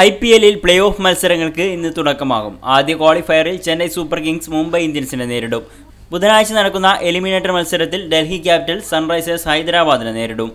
I P എല്ലിൽ play off മത്സരങ്ങൾക്ക് ഇന്ന് തുടക്കമാകും. ആദ്യ ക്വാളിഫയറിൽ ചെന്നൈ സൂപ്പർ കിങ്സ് മുംബൈ ഇന്ത്യൻസിനെ നേരിടും. ബുധനാഴ്ച നടക്കുന്ന എലിമിനേറ്റർ മത്സരത്തിൽ ഡൽഹി ക്യാപിറ്റൽ സൺറൈസേഴ്സ് ഹൈദരാബാദിനെ നേരിടും.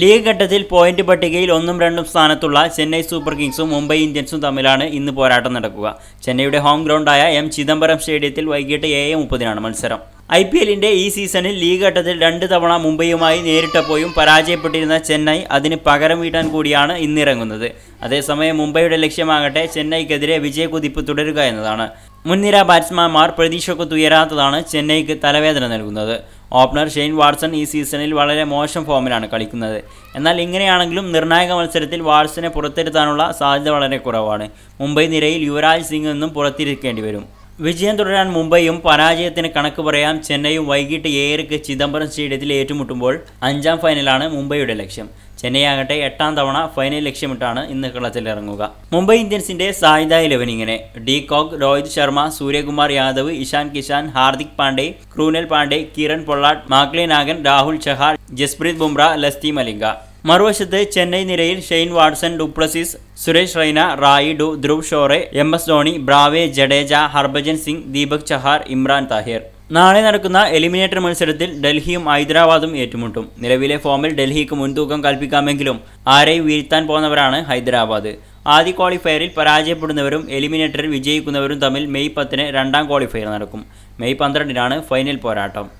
ലീഗ് ഘട്ടത്തിൽ പോയിന്റ് പട്ടികയിൽ ഒന്നും രണ്ടും സ്ഥാനത്തുള്ള ചെന്നൈ സൂപ്പർ കിങ്സും മുംബൈ ഇന്ത്യൻസും തമ്മിലാണ് ഇന്ന് പോരാട്ടം നടക്കുക. ചെന്നൈയുടെ ഹോം ഗ്രൗണ്ടായ എം ചിദംബരം സ്റ്റേഡിയത്തിൽ വൈകിട്ട് ഏഴ് മുപ്പതിനാണ് മത്സരം. ഐ പി എല്ലിന്റെ ഈ സീസണിൽ ലീഗ് ഘട്ടത്തിൽ രണ്ട് തവണ മുംബൈയുമായി നേരിട്ടപ്പോഴും പരാജയപ്പെട്ടിരുന്ന ചെന്നൈ അതിന് പകരം വീട്ടാൻ കൂടിയാണ് ഇന്നിറങ്ങുന്നത്. അതേസമയം മുംബൈയുടെ ലക്ഷ്യമാകട്ടെ ചെന്നൈക്കെതിരെ വിജയക്കുതിപ്പ് തുടരുക എന്നതാണ്. മുൻനിര ബാറ്റ്സ്മാൻമാർ പ്രതീക്ഷക്കൊത്തുയരാത്തതാണ് ചെന്നൈക്ക് തലവേദന നൽകുന്നത്. ഓപ്പണർ ഷെയ്ൻ വാട്സൺ ഈ സീസണിൽ വളരെ മോശം ഫോമിലാണ് കളിക്കുന്നത്. എന്നാൽ ഇങ്ങനെയാണെങ്കിലും നിർണായക മത്സരത്തിൽ വാട്സനെ പുറത്തിരുത്താനുള്ള സാധ്യത വളരെ കുറവാണ്. മുംബൈ നിരയിൽ യുവരാജ് സിംഗ് എന്നും പുറത്തിരിക്കേണ്ടി വരും. വിജയം തുടരാൻ മുംബൈയും പരാജയത്തിന് കണക്ക് പറയാം. ചെന്നൈയും വൈകിട്ട് ഏഴരക്ക് ചിദംബരം സ്റ്റേഡിയത്തിൽ ഏറ്റുമുട്ടുമ്പോൾ അഞ്ചാം ഫൈനലാണ് മുംബൈയുടെ ലക്ഷ്യം. ചെന്നൈ ആകട്ടെ എട്ടാം തവണ ഫൈനൽ ലക്ഷ്യമിട്ടാണ് ഇന്ന് കളത്തിലിറങ്ങുക. മുംബൈ ഇന്ത്യൻസിന്റെ സായുധ ഇലവൻ ഇങ്ങനെ de Kock Rohit Sharma Suryakumar Yadav Ishan Kishan Hardik Pandya Krunal Pandya Kieron Pollard McClenaghan Rahul Chahar Jasprit Bumrah Lasith Malinga. മറുവശത്ത് ചെന്നൈ നിരയിൽ Shane Watson du Plessis Suresh Raina Rayudu Dhruv Shorey M S Dhoni Bravo Jadeja Harbhajan Singh Deepak Chahar Imran Tahir. നാളെ നടക്കുന്ന eliminator മത്സരത്തിൽ ഡൽഹിയും ഹൈദരാബാദും ഏറ്റുമുട്ടും. നിലവിലെ ഫോമിൽ ഡൽഹിക്ക് മുൻതൂക്കം കൽപ്പിക്കാമെങ്കിലും ആരെയും വീഴ്ത്താൻ പോകുന്നവരാണ് ഹൈദരാബാദ്. ആദ്യ ക്വാളിഫയറിൽ പരാജയപ്പെടുന്നവരും എലിമിനേറ്ററിൽ വിജയിക്കുന്നവരും തമ്മിൽ മെയ് പത്തിന് രണ്ടാം ക്വാളിഫയർ നടക്കും. മെയ് പന്ത്രണ്ടിനാണ് ഫൈനൽ പോരാട്ടം.